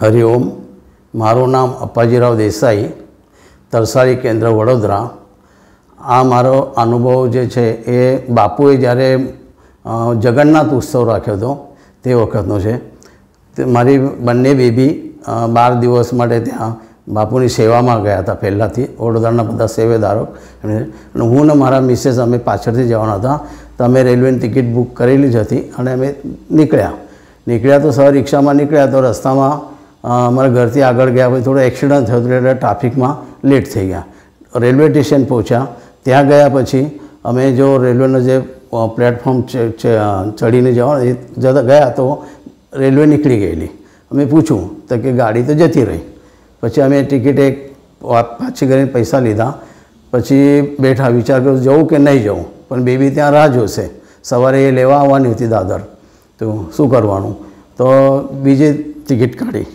હરિઓમ મારું નામ અપ્પાજીરાવ દેસાઈ તરસાળી કેન્દ્ર વડોદરા. આ મારો અનુભવ જે છે એ બાપુએ જ્યારે જગન્નાથ ઉત્સવ રાખ્યો હતો, તે વખતનો છે. મારી બંને બેબી બાર દિવસ માટે ત્યાં બાપુની સેવામાં ગયા હતા પહેલાંથી, વડોદરાના બધા સેવેદારો. અને હું ને મારા મિસેસ અમે પાછળથી જવાના હતા. તો અમે રેલવેની ટિકિટ બુક કરેલી જ હતી અને અમે નીકળ્યા. નીકળ્યા તો સર રિક્ષામાં નીકળ્યા તો રસ્તામાં અમારા ઘરથી આગળ ગયા પછી થોડો એક્સિડન્ટ થયો એટલે ટ્રાફિકમાં લેટ થઈ ગયા. રેલવે સ્ટેશન પહોંચ્યા. ત્યાં ગયા પછી અમે જો રેલવેનો જે પ્લેટફોર્મ ચડીને જવા, એ જતા ગયા તો રેલવે નીકળી ગયેલી. અમે પૂછ્યું તો કે ગાડી તો જતી રહી. પછી અમે ટિકિટ એક પાછી કરીને પૈસા લીધા. પછી બેઠા વિચાર કર્યો જવું કે નહીં જવું? પણ બેબી ત્યાં રાહ જોશે. સવારે એ લેવા આવવાની હતી દાદર. તો શું કરવાનું? તો બીજી ટિકિટ કાઢી.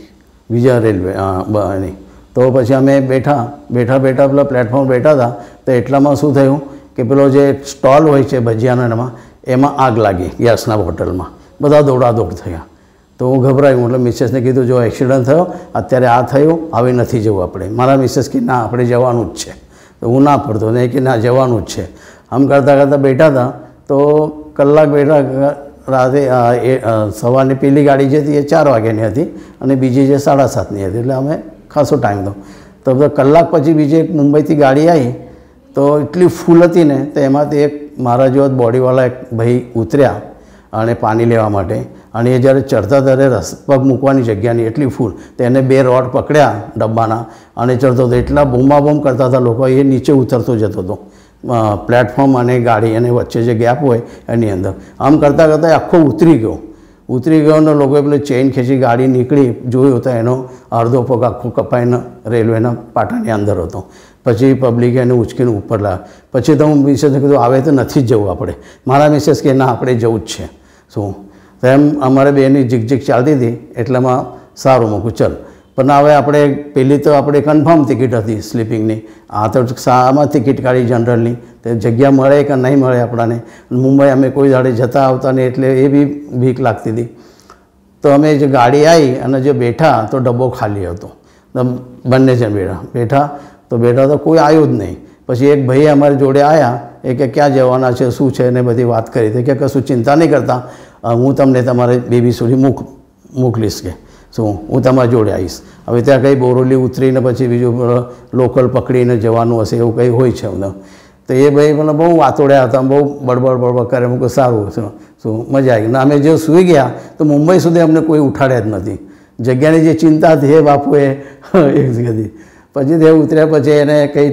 બીજા રેલવે એની. તો પછી અમે બેઠા બેઠા બેઠા પેલા પ્લેટફોર્મ બેઠા હતા, તો એટલામાં શું થયું કે પેલો જે સ્ટોલ હોય છે ભજીયાના એમાં એમાં આગ લાગી ગેસના બોટલમાં. બધા દોડાદોડ થયા. તો હું ગભરાયું એટલે મિસેસને કીધું, જો એક્સિડન્ટ થયો, અત્યારે આ થયું, હવે નથી જવું આપણે. મારા મિસેસ કે, ના, આપણે જવાનું જ છે. તો હું ના પડતો, ને કે, ના, જવાનું જ છે. આમ કરતાં કરતાં બેઠા હતા, તો કલાક બેઠા રાતે એ સવારની પેલી ગાડી જે હતી એ ચાર વાગ્યાની હતી અને બીજી જે સાડા સાતની હતી. એટલે અમે ખાસો ટાઈમ તો તો બધા કલાક પછી બીજી એક મુંબઈથી ગાડી આવી તો એટલી ફૂલ હતી ને, તો એમાંથી એક મારા જેવા બોડીવાળા એક ભાઈ ઉતર્યા અને પાણી લેવા માટે. અને એ જ્યારે ચડતા ત્યારે રસ, પગ મૂકવાની જગ્યાની એટલી ફૂલ. તો એને બે રોડ પકડ્યા ડબ્બાના અને ચડતો હતો એટલા બૂમાબૂમ કરતા હતા લોકો, એ નીચે ઉતરતો જતો હતો. પ્લેટફોર્મ અને ગાડી અને વચ્ચે જે ગેપ હોય એની અંદર. આમ કરતાં કરતાં આખો ઉતરી ગયો. ઉતરી ગયો ને લોકોએ પેલી ચેઇન ખેંચી, ગાડી નીકળી, જોયું તો એનો અડધો પગ આખો કપાઈને રેલવેના પાટાની અંદર હતો. પછી પબ્લિકે એને ઉચકીને ઉપર લાવ્યા. પછી તો હું મિસેસને કીધું, આવે તો નથી જ જવું આપણે. મારા મિસેસ કે, ના, આપણે જવું જ છે. શું? તો એમ અમારે બેની જીગજીગ ચાલતી હતી, એટલામાં સારું મૂકું, ચલ. પણ હવે આપણે પહેલી તો આપણે કન્ફર્મ ટિકિટ હતી સ્લીપિંગની આ તો શામાં ટિકિટ કાઢી જનરલની તે જગ્યા મળે કે નહીં મળે આપણાને? મુંબઈ અમે કોઈ દાડે જતા આવતા નહીં એટલે એ બી ભીક લાગતી હતી. તો અમે જે ગાડી આવી અને જે બેઠા તો ડબ્બો ખાલી હતો. બંને જણ બેઠા. બેઠા તો બેઠા તો કોઈ આવ્યું જ નહીં. પછી એક ભાઈ અમારી જોડે આવ્યા એ કે ક્યાં જવાના છે? શું છે? ને બધી વાત કરી. હતી કે કશું ચિંતા નહીં કરતા. હું તમને તમારે બેબી સુધી મૂક, મોકલીશ કે. શું? હું તમારા જોડે આવીશ. હવે ત્યાં કંઈ બોરોલી ઉતરીને પછી બીજું લોકલ પકડીને જવાનું હશે એવું કંઈ હોય છે અમને. તો એ ભાઈ મને બહુ વાતોડ્યા હતા, બહુ બડબડ બડબડ કરે મૂકે સારું, શું શું, મજા આવી. ને, અમે જે સૂઈ ગયા, તો મુંબઈ સુધી અમને કોઈ ઉઠાડ્યા જ નથી. જગ્યાની જે ચિંતા હતી એ બાપુએ એ હતી પછી તે ઉતર્યા પછી એને કંઈ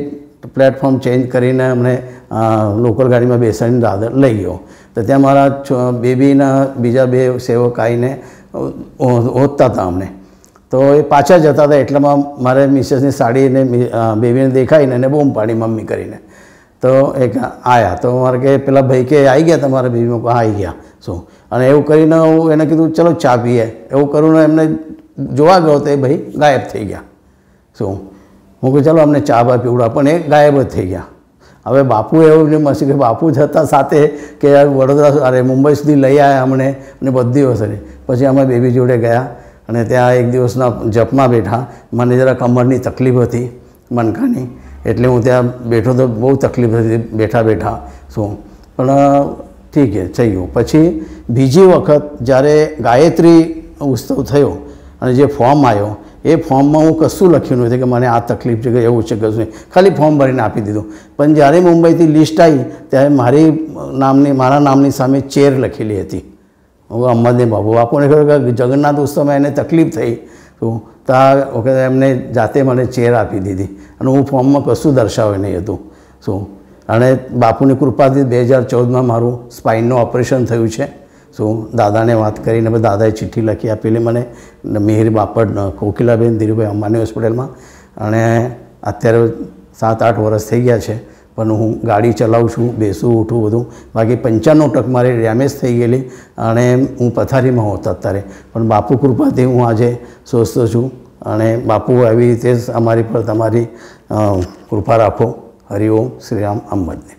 પ્લેટફોર્મ ચેન્જ કરીને અમને લોકલ ગાડીમાં બેસાડીને દાદર લઈ ગયો. તો ત્યાં મારા બેબીના બીજા બે સેવક આવીને હોતતા હતા અમને. તો એ પાછા જતા હતા એટલામાં મારે મિસેસની સાડીને અને બેબીને દેખાઈને એને બૂમ પાડી મમ્મી કરીને. તો એક આવ્યા તો મારે કે પેલા ભાઈ કે આવી ગયા તમારા બેબીમાં કહો આવી ગયા. શું? અને એવું કરીને હું એને કીધું, ચલો, ચા પીએ. એવું કરીને એમને જોવા ગયો તો એ ભાઈ ગાયબ થઈ ગયા. શું? હું કહું ચાલો, અમને ચા બા પીવડા પણ એ ગાયબ જ થઈ ગયા. હવે બાપુ એવું ને મસી કે બાપુ જતા સાથે કે વડોદરા અરે મુંબઈ સુધી લઈ આવ્યા અમને અને બધી વસ્તુની પછી અમે બેબી જોડે ગયા અને ત્યાં એક દિવસના જપમાં બેઠા. મને જરા કમરની તકલીફ હતી મનકાની, એટલે હું ત્યાં બેઠો તો બહુ તકલીફ હતી, બેઠા બેઠા. શું? પણ ઠીક છે, થઈ ગયું. પછી બીજી વખત જ્યારે ગાયત્રી ઉત્સવ થયો અને જે ફોર્મ આવ્યો એ ફોર્મમાં હું કશું લખ્યું નથી કે મને આ તકલીફ છે કે એવું છે કશું ખાલી ફોર્મ ભરીને આપી દીધું. પણ જ્યારે મુંબઈથી લિસ્ટ આવી, ત્યારે મારી નામની, મારા નામની સામે ચેર લખેલી હતી. હું અહમદને બાબુ, બાપુને કે જગન્નાથ ઉત્સવમાં એને તકલીફ થઈ. તો ત્યાં વખતે એમને જાતે મને ચેર આપી દીધી. અને હું ફોર્મમાં કશું દર્શાવે નહીં હતું. શું? અને બાપુની કૃપાથી બે હજાર ચૌદમાં મારું સ્પાઇનનું ઓપરેશન થયું છે. શું દાદાને વાત કરીને પછી દાદાએ ચિઠ્ઠી લખી આપેલી મને. મિહિર બાપડ કોકિલાબેન ધીરુભાઈ અંબાની હોસ્પિટલમાં. અને અત્યારે સાત આઠ વર્ષ થઈ ગયા છે, પણ હું ગાડી ચલાવું છું, બેસું, ઉઠું, બધું. બાકી પંચાણું ટક મારી ડેમેજ થઈ ગયેલી અને હું પથારીમાં હોતા અત્યારે. પણ બાપુ કૃપાથી હું આજે સ્વસ્થ છું અને બાપુ આવી રીતે અમારી પર તમારી કૃપા રાખો. હરિઓમ શ્રીરામ અંબદને